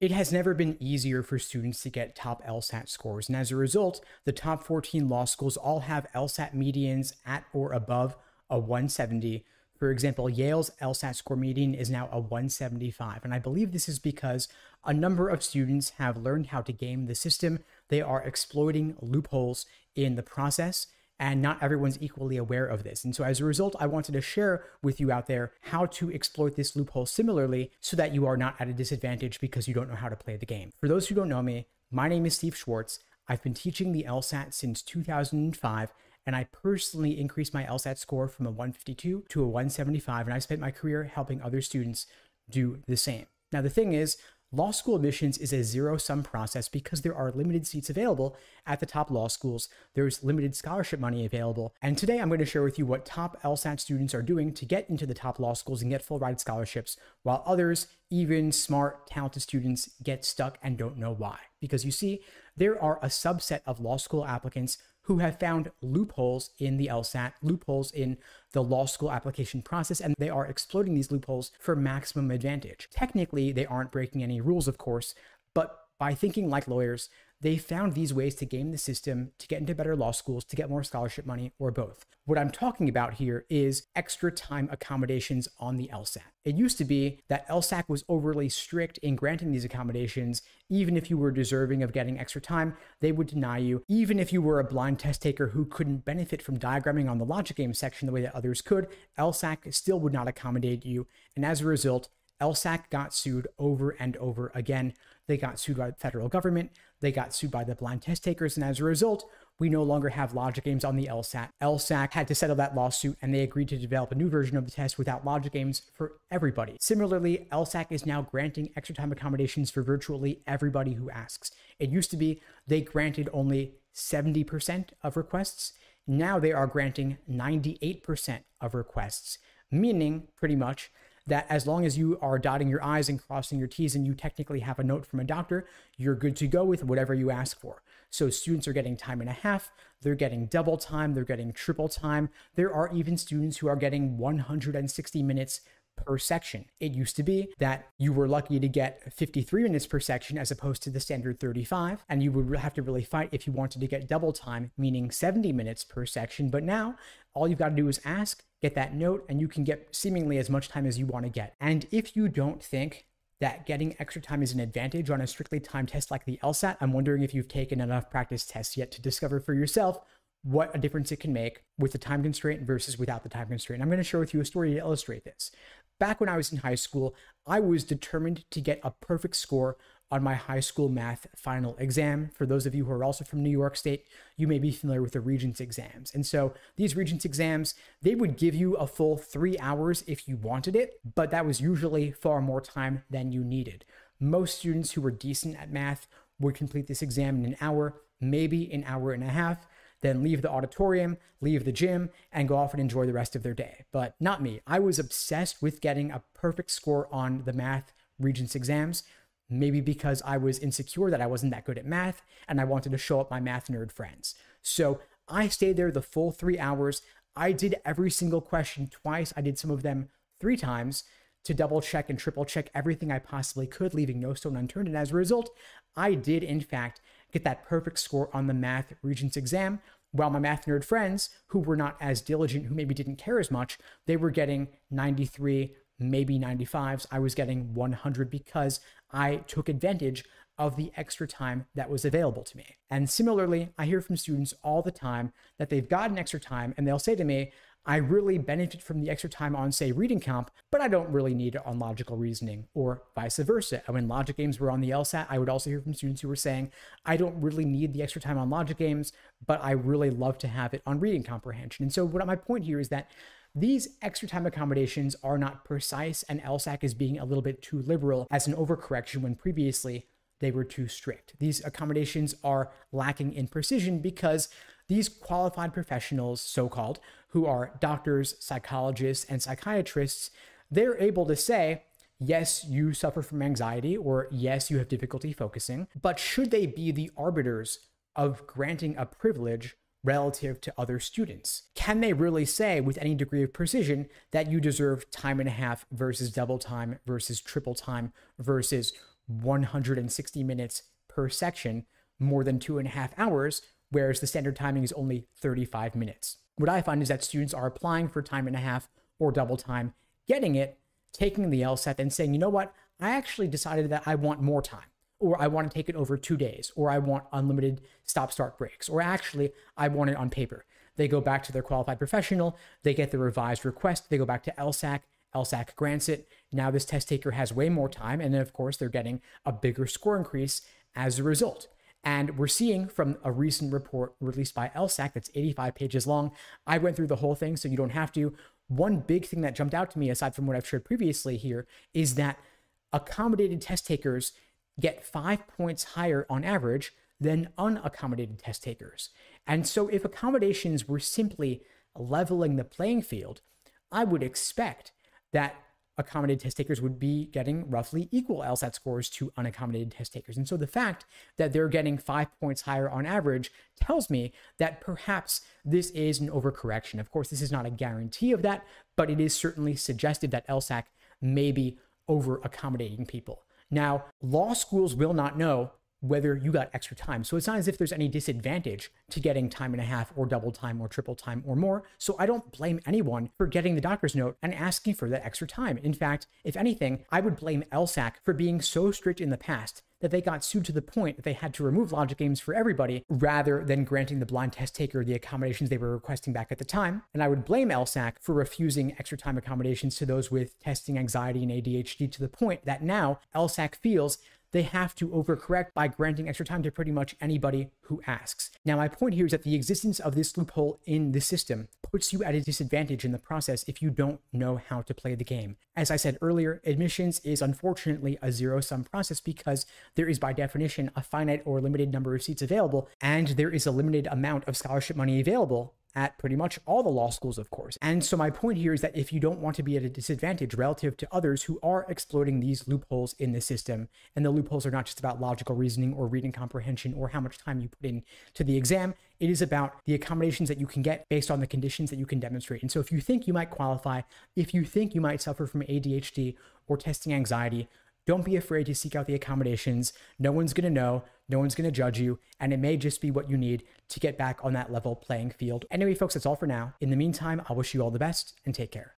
It has never been easier for students to get top LSAT scores, and as a result, the top 14 law schools all have LSAT medians at or above a 170. For example, Yale's LSAT score median is now a 175, and I believe this is because a number of students have learned how to game the system. They are exploiting loopholes in the process, and not everyone's equally aware of this. And so as a result, I wanted to share with you out there how to exploit this loophole similarly so that you are not at a disadvantage because you don't know how to play the game. For those who don't know me, my name is Steve Schwartz. I've been teaching the LSAT since 2005 and I personally increased my LSAT score from a 152 to a 175 and I spent my career helping other students do the same. Now the thing is, Law school admissions is a zero sum process because there are limited seats available at the top law schools. There's limited scholarship money available. And today I'm going to share with you what top LSAT students are doing to get into the top law schools and get full ride scholarships, while others, even smart, talented students, get stuck and don't know why. Because you see, there are a subset of law school applicants who have found loopholes in the LSAT, loopholes in the law school application process, and they are exploiting these loopholes for maximum advantage. Technically, they aren't breaking any rules, of course, but by thinking like lawyers, they found these ways to game the system to get into better law schools, to get more scholarship money, or both. What I'm talking about here is extra time accommodations on the LSAT. It used to be that LSAC was overly strict in granting these accommodations. Even if you were deserving of getting extra time, they would deny you. Even if you were a blind test taker who couldn't benefit from diagramming on the logic game section the way that others could, LSAC still would not accommodate you. And as a result, LSAC got sued over and over again. They got sued by the federal government. They got sued by the blind test takers. And as a result, we no longer have logic games on the LSAT. LSAC had to settle that lawsuit and they agreed to develop a new version of the test without logic games for everybody. Similarly, LSAC is now granting extra time accommodations for virtually everybody who asks. It used to be they granted only 70% of requests. Now they are granting 98% of requests, meaning pretty much that as long as you are dotting your I's and crossing your T's and you technically have a note from a doctor, you're good to go with whatever you ask for. So students are getting time and a half, they're getting double time, they're getting triple time. There are even students who are getting 160 minutes per section. It used to be that you were lucky to get 53 minutes per section as opposed to the standard 35, and you would have to really fight if you wanted to get double time, meaning 70 minutes per section. But now, all you've got to do is ask, get that note, and you can get seemingly as much time as you want to get. And if you don't think that getting extra time is an advantage on a strictly timed test like the LSAT, I'm wondering if you've taken enough practice tests yet to discover for yourself what a difference it can make with the time constraint versus without the time constraint. I'm going to share with you a story to illustrate this. Back when I was in high school, I was determined to get a perfect score on my high school math final exam. For those of you who are also from New York State, you may be familiar with the Regents exams. And so these Regents exams, they would give you a full three hours if you wanted it, but that was usually far more time than you needed. Most students who were decent at math would complete this exam in an hour, maybe an hour and a half then leave the auditorium, leave the gym, and go off and enjoy the rest of their day. But not me. I was obsessed with getting a perfect score on the math Regents exams, maybe because I was insecure that I wasn't that good at math and I wanted to show up my math nerd friends. So I stayed there the full three hours. I did every single question twice. I did some of them three times to double check and triple check everything I possibly could, leaving no stone unturned. And as a result, I did, in fact, get that perfect score on the math Regents exam, while my math nerd friends, who were not as diligent, who maybe didn't care as much, they were getting 93, maybe 95s. I was getting 100 because I took advantage of the extra time that was available to me. And similarly, I hear from students all the time that they've gotten extra time and they'll say to me, I really benefit from the extra time on, say, reading comp, but I don't really need it on logical reasoning, or vice versa. And when logic games were on the LSAT, I would also hear from students who were saying, I don't really need the extra time on logic games, but I really love to have it on reading comprehension. And so, what my point here is that these extra time accommodations are not precise, and LSAC is being a little bit too liberal as an overcorrection when previously they were too strict. These accommodations are lacking in precision because these qualified professionals, so called, who are doctors, psychologists, and psychiatrists, they're able to say, yes, you suffer from anxiety, or yes, you have difficulty focusing, but should they be the arbiters of granting a privilege relative to other students? Can they really say with any degree of precision that you deserve time and a half versus double time versus triple time versus 160 minutes per section, more than two and a half hours, whereas the standard timing is only 35 minutes. What I find is that students are applying for time and a half or double time, getting it, taking the LSAT, and saying, you know what, I actually decided that I want more time, or I want to take it over two days, or I want unlimited stop start breaks, or actually, I want it on paper. They go back to their qualified professional, they get the revised request, they go back to LSAC, LSAC grants it. Now this test taker has way more time, and then of course they're getting a bigger score increase as a result. And we're seeing from a recent report released by LSAC that's 85 pages long. I went through the whole thing, so you don't have to. One big thing that jumped out to me, aside from what I've shared previously here, is that accommodated test takers get five points higher on average than unaccommodated test takers. And so, if accommodations were simply leveling the playing field, I would expect that accommodated test takers would be getting roughly equal LSAT scores to unaccommodated test takers. And so the fact that they're getting five points higher on average tells me that perhaps this is an overcorrection. Of course, this is not a guarantee of that, but it is certainly suggestive that LSAC may be over accommodating people. Now, law schools will not know whether you got extra time. So it's not as if there's any disadvantage to getting time and a half or double time or triple time or more. So I don't blame anyone for getting the doctor's note and asking for that extra time. In fact, if anything, I would blame LSAC for being so strict in the past that they got sued to the point that they had to remove logic games for everybody rather than granting the blind test taker the accommodations they were requesting back at the time. And I would blame LSAC for refusing extra time accommodations to those with testing anxiety and ADHD to the point that now LSAC feels they have to overcorrect by granting extra time to pretty much anybody who asks. Now, my point here is that the existence of this loophole in the system puts you at a disadvantage in the process if you don't know how to play the game. As I said earlier, admissions is unfortunately a zero sum process because there is by definition a finite or limited number of seats available, and there is a limited amount of scholarship money available at pretty much all the law schools, of course. And so my point here is that if you don't want to be at a disadvantage relative to others who are exploiting these loopholes in the system, and the loopholes are not just about logical reasoning or reading comprehension or how much time you put in to the exam, it is about the accommodations that you can get based on the conditions that you can demonstrate. And so if you think you might qualify, if you think you might suffer from ADHD or testing anxiety, don't be afraid to seek out the accommodations. No one's going to know, no one's going to judge you, and it may just be what you need to get back on that level playing field. Anyway, folks, that's all for now. In the meantime, I wish you all the best and take care.